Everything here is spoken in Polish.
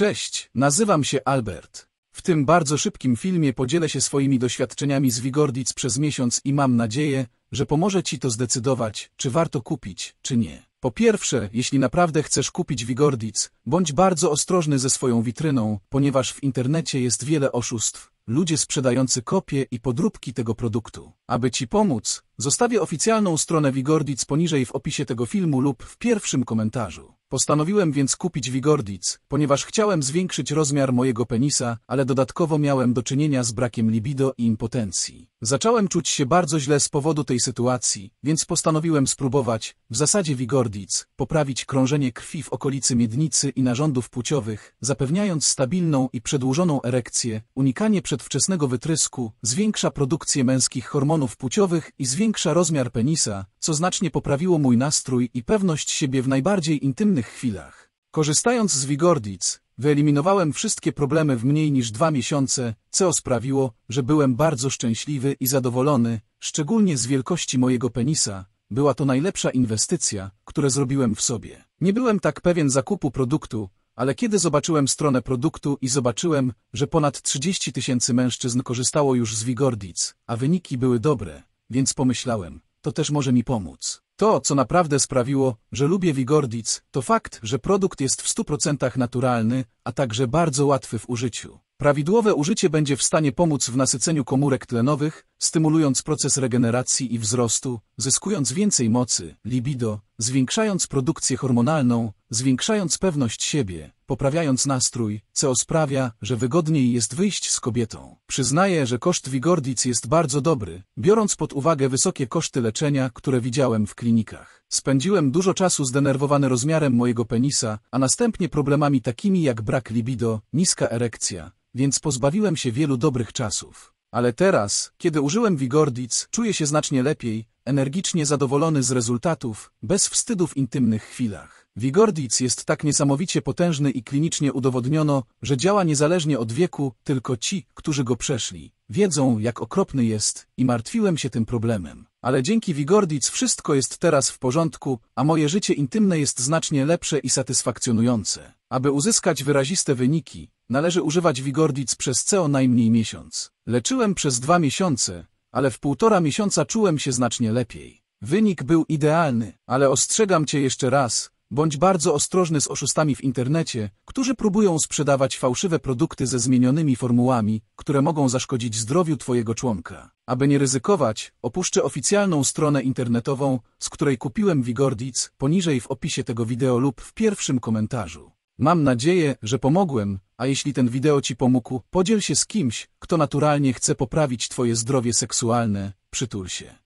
Cześć, nazywam się Albert. W tym bardzo szybkim filmie podzielę się swoimi doświadczeniami z Wigordic przez miesiąc i mam nadzieję, że pomoże Ci to zdecydować, czy warto kupić, czy nie. Po pierwsze, jeśli naprawdę chcesz kupić Wigordic, bądź bardzo ostrożny ze swoją witryną, ponieważ w internecie jest wiele oszustw, ludzie sprzedający kopie i podróbki tego produktu. Aby Ci pomóc, zostawię oficjalną stronę Wigordic poniżej w opisie tego filmu lub w pierwszym komentarzu. Postanowiłem więc kupić Wigordic, ponieważ chciałem zwiększyć rozmiar mojego penisa, ale dodatkowo miałem do czynienia z brakiem libido i impotencji. Zacząłem czuć się bardzo źle z powodu tej sytuacji, więc postanowiłem spróbować, w zasadzie Wigordic, poprawić krążenie krwi w okolicy miednicy i narządów płciowych, zapewniając stabilną i przedłużoną erekcję, unikanie przedwczesnego wytrysku, zwiększa produkcję męskich hormonów płciowych i zwiększa rozmiar penisa, co znacznie poprawiło mój nastrój i pewność siebie w najbardziej intymnych chwilach. Korzystając z Wigordic, wyeliminowałem wszystkie problemy w mniej niż dwa miesiące, co sprawiło, że byłem bardzo szczęśliwy i zadowolony, szczególnie z wielkości mojego penisa. Była to najlepsza inwestycja, które zrobiłem w sobie. Nie byłem tak pewien zakupu produktu, ale kiedy zobaczyłem stronę produktu i zobaczyłem, że ponad 30 tysięcy mężczyzn korzystało już z Wigordic, a wyniki były dobre, więc pomyślałem, to też może mi pomóc. To, co naprawdę sprawiło, że lubię Wigordic, to fakt, że produkt jest w 100% naturalny, a także bardzo łatwy w użyciu. Prawidłowe użycie będzie w stanie pomóc w nasyceniu komórek tlenowych, stymulując proces regeneracji i wzrostu, zyskując więcej mocy, libido, zwiększając produkcję hormonalną, zwiększając pewność siebie, poprawiając nastrój, co sprawia, że wygodniej jest wyjść z kobietą. Przyznaję, że koszt Wigordic jest bardzo dobry, biorąc pod uwagę wysokie koszty leczenia, które widziałem w klinikach. Spędziłem dużo czasu zdenerwowany rozmiarem mojego penisa, a następnie problemami takimi jak brak libido, niska erekcja, więc pozbawiłem się wielu dobrych czasów. Ale teraz, kiedy użyłem Wigordic, czuję się znacznie lepiej, energicznie zadowolony z rezultatów, bez wstydu w intymnych chwilach. Wigordic jest tak niesamowicie potężny i klinicznie udowodniono, że działa niezależnie od wieku, tylko ci, którzy go przeszli, wiedzą jak okropny jest i martwiłem się tym problemem. Ale dzięki Wigordic wszystko jest teraz w porządku, a moje życie intymne jest znacznie lepsze i satysfakcjonujące. Aby uzyskać wyraziste wyniki, należy używać Wigordic przez co najmniej miesiąc. Leczyłem przez dwa miesiące, ale w półtora miesiąca czułem się znacznie lepiej. Wynik był idealny, ale ostrzegam Cię jeszcze raz, bądź bardzo ostrożny z oszustami w internecie, którzy próbują sprzedawać fałszywe produkty ze zmienionymi formułami, które mogą zaszkodzić zdrowiu Twojego członka. Aby nie ryzykować, opuszczę oficjalną stronę internetową, z której kupiłem Wigordic, poniżej w opisie tego wideo lub w pierwszym komentarzu. Mam nadzieję, że pomogłem, a jeśli ten wideo Ci pomógł, podziel się z kimś, kto naturalnie chce poprawić Twoje zdrowie seksualne, przytul się.